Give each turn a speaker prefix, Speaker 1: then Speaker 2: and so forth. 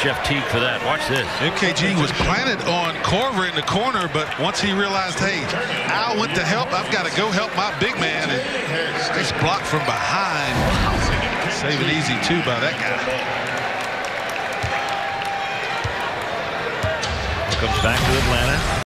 Speaker 1: Jeff Teague for that. Watch this.
Speaker 2: MKG was planted on Korver in the corner, but once he realized, hey, I went to help, I've got to go help my big man. And it's blocked from behind. Save it easy, too, by that guy.
Speaker 1: Comes back to Atlanta.